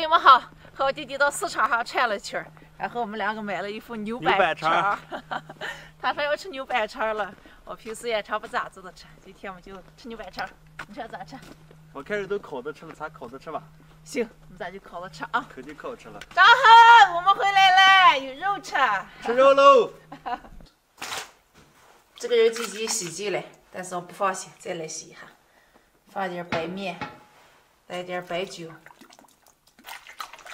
朋友们好，和我弟弟到市场上串了圈，然后我们两个买了一副牛板肠。他说要吃牛板肠了，我平时也常不咋子的吃，今天我们就吃牛板肠。你说咋吃？我开始都烤着吃了，咱烤着吃吧。行，那咱就烤着吃啊。肯定烤着吃了。张恒，我们回来了，有肉吃。吃肉喽。这个肉已经洗净了，但是我不放心，再来洗一下。放点白面，来点白酒，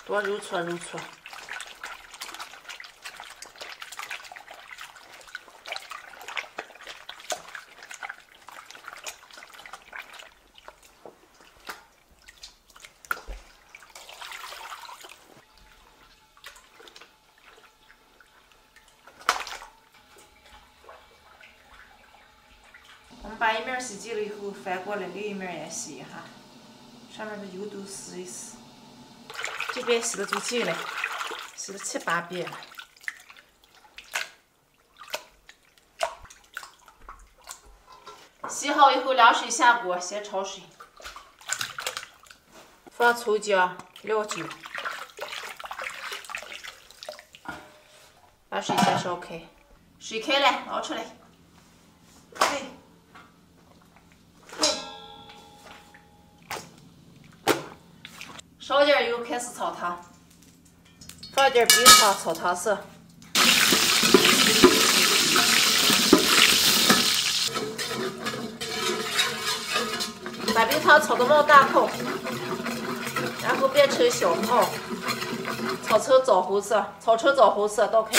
多揉搓揉搓。我们把一面洗净了以后，翻过来，另一面也洗一下，上面的油都撕一撕。这边洗的就净了，洗了七八遍了。洗好以后，凉水下锅，先焯水，放葱姜、料酒，把水先烧开，水开了，捞出来。对烧点油，开始炒它，放点冰糖炒糖色，把冰糖炒到冒大泡，然后变成小泡，炒成枣红色，炒成枣红色倒开。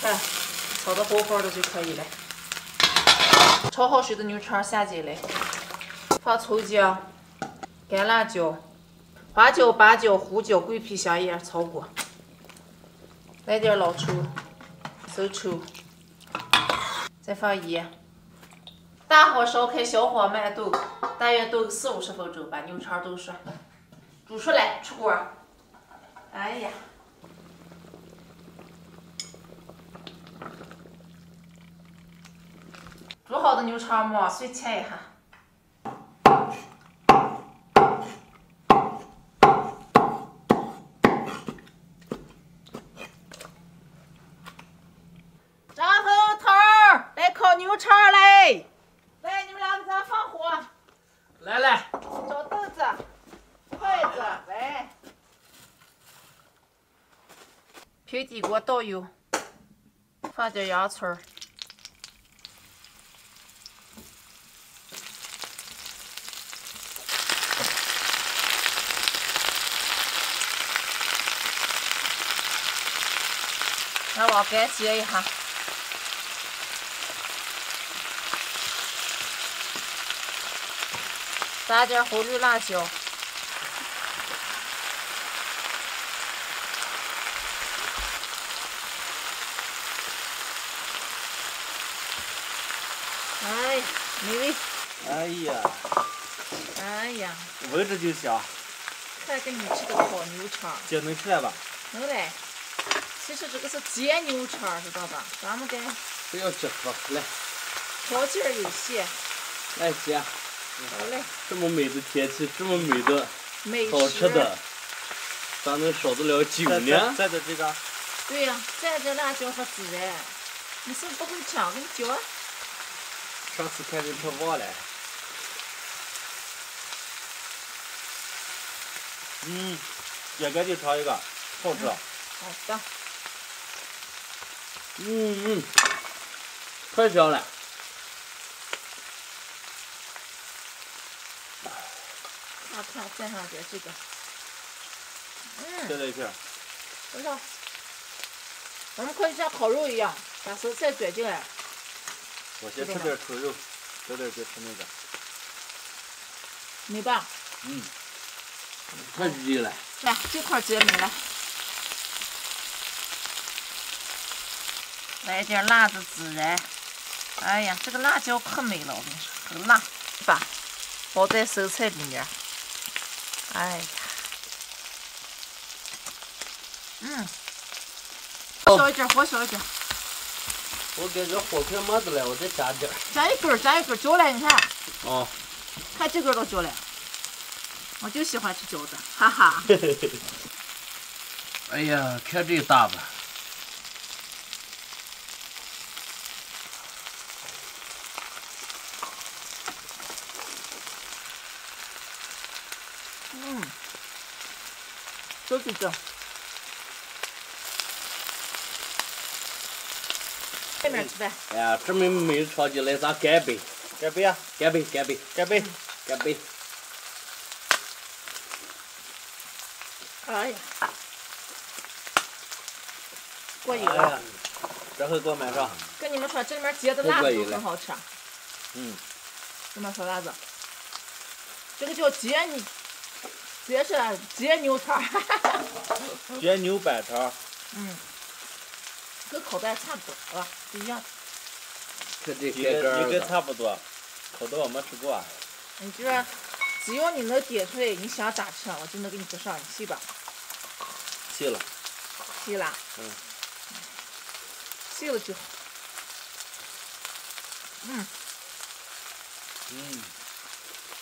看，炒的红红的就可以了。焯好水的牛肠下进来，放葱姜、干辣椒、花椒、八角、胡椒、桂皮、香叶，炒过。来点老抽、生抽，再放盐。大火烧开，小火慢炖，大约炖四五十分钟，把牛肠炖熟。煮出来，出锅。哎呀！煮好的牛肠末，碎切一下。张后头来烤牛肠嘞，来你们两个咱放火。来来，找凳子、筷子来。平底锅倒油，放点洋葱。来往干煎一下，撒点红绿辣椒，哎，美味！哎呀，哎呀，闻着就香。看给你吃个烤牛肠，姐能吃吧？能嘞。其实这个是煎牛肠，知道吧？咱们得不要吃喝，来，条件有限。来姐，好嘞。这么美的天气，这么美的好吃的，咋能少得了酒呢？蘸的这个。对呀，蘸着辣椒和孜然。你是不是不会抢？给你教。上次看见他忘了。嗯，姐赶紧尝一个，好吃。好的。嗯嗯，太香了。啊，看蘸上点这个。嗯。再来一片。多少？我们可以像烤肉一样，把蔬菜卷进来。我先吃点纯肉，早点别吃那个。美吧？嗯。太厉害了。来，这块结美了。来点辣子孜然，哎呀，这个辣椒可美了，我跟你说，很辣，吧？包在生菜里面，哎呀，嗯，小一点，火小一点，我感觉火快没得了，我再加点儿。加一根儿，加一根儿，焦了，你看。哦。看这根都焦了。我就喜欢吃饺子，哈哈。哎呀，看这大吧。嗯，都是这。外面吃饭。哎呀，这么美场景，来咱干杯！干杯啊！干杯！干杯！干杯！干杯！哎呀，过瘾了！这回给我买上。跟你们说，这里面结的辣子都很好吃。嗯。这么说辣子，这个叫结牛，结是结牛肠。结牛板肠。嗯。跟烤的差不多，好吧？不一样。这这应该应该差不多，烤的我没吃过。你这只要你能点出来，你想咋吃，我就能给你做上，你信吧？信了。信了。嗯。信了就好。嗯。嗯。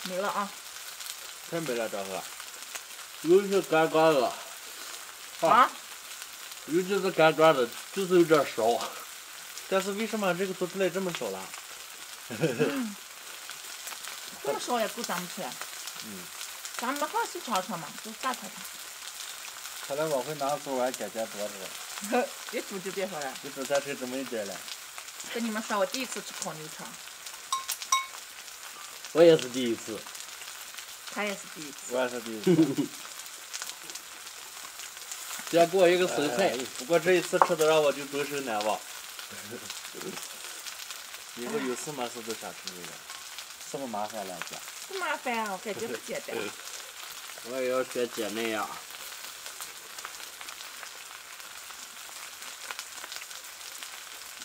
没了啊。真没了，这回。有些干干的。啊？尤其是干干的，就是有点少。但是为什么这个做出来这么少了？这么少也够咱们吃。嗯。咱们好细尝尝嘛，就大尝尝。看来往回拿做完减减多了。一煮就别说了。一煮才吃这么一点了。跟你们说，我第一次吃烤牛肠。我也是第一次。他也是第一次。我也是第一次。先过一个生菜，不过这一次吃的让我就终身难忘。以后有事没事都想吃这个，什么麻烦了姐？不麻烦啊，我感觉不简单。我也要学姐那样。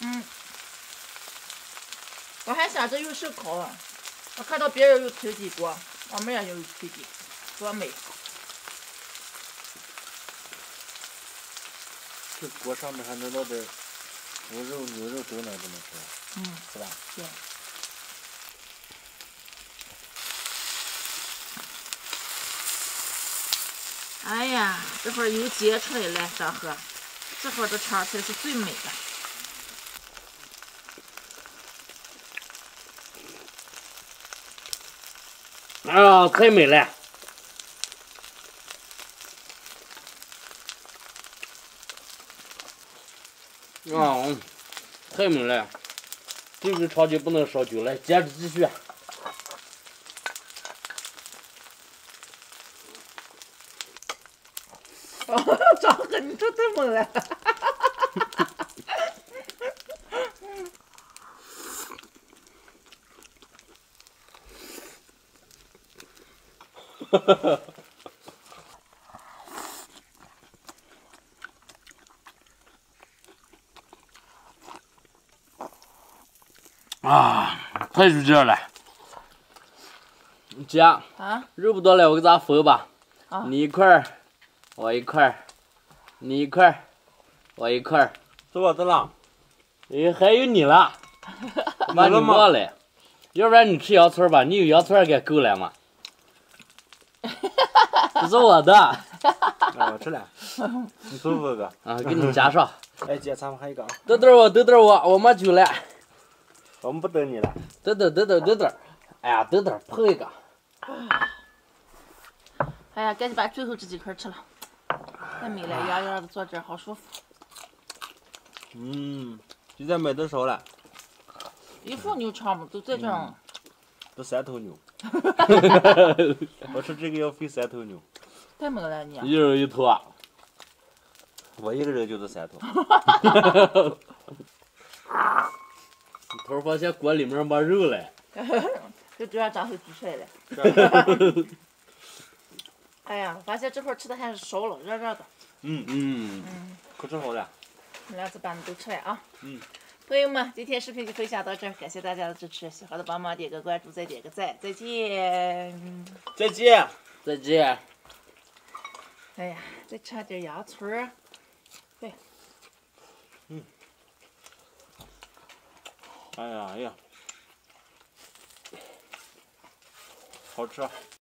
嗯。我还想着又是烤，我看到别人用推几锅，我们也有推几，多美。这锅上面还能烙点猪肉、牛肉都能这么吃，嗯，是吧？对。哎呀，这会儿又结出来了，小何，这会儿的肠才是最美的。哎呀，太美了！啊，太猛了！这个场景不能烧久了，接着继续。哦，张哥，你这太猛了！哈哈哈哈哈哈！啊，快出劲了！姐，啊，肉不多了，我给咱分吧。啊，你一块儿，我一块儿，你一块儿，我一块儿。是我的了。哎，还有你了。把你忘了。要不然你吃羊串吧，你有羊串给够了嘛。这是我的。那 我吃了。你舒服哥。啊，给你夹上。哎，姐，咱们还有一个。等等我，等等我，我没酒了。我们不等你了。等等等等等等，哎呀，等等碰一个。哎呀，赶紧把最后这几块吃了，太美了，圆圆的坐这好舒服。嗯，现在买的少了。一副牛肠嘛，都在这儿。都三头牛。我吃这个要费三头牛。太猛了你。一人一头啊。我一个人就是三头。头发现锅里面没肉 了，就这样张嘴煮出来了。哎呀，发现这会儿吃的还是少了，热热的。嗯嗯嗯，可吃好了。两次把你都吃了啊。嗯。朋友们，今天视频就分享到这儿，感谢大家的支持，喜欢的帮忙点个关注，再点个赞，再见。再见，再见。哎呀，再吃点羊腿儿。对。嗯。哎呀哎呀，好吃！